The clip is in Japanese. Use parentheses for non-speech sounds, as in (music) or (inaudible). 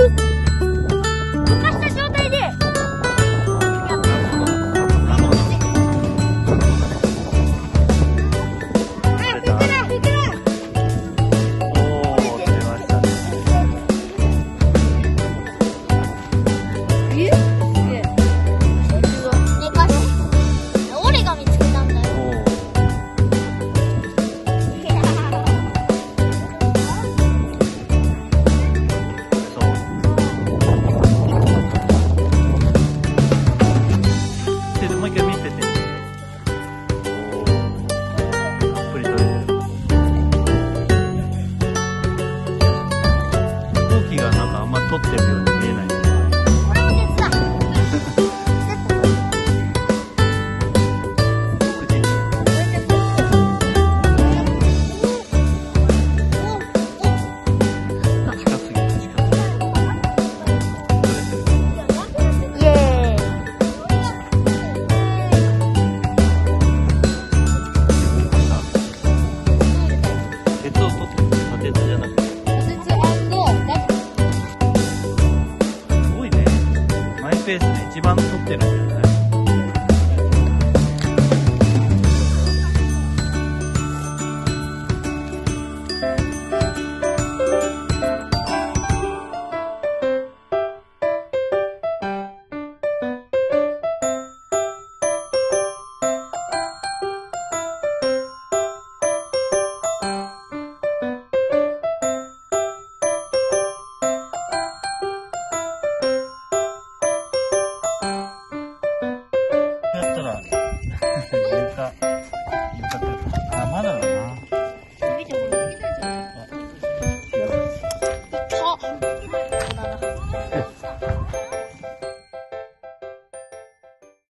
Oh. Thank you. ですね、一番撮ってるんだ Yes. (laughs)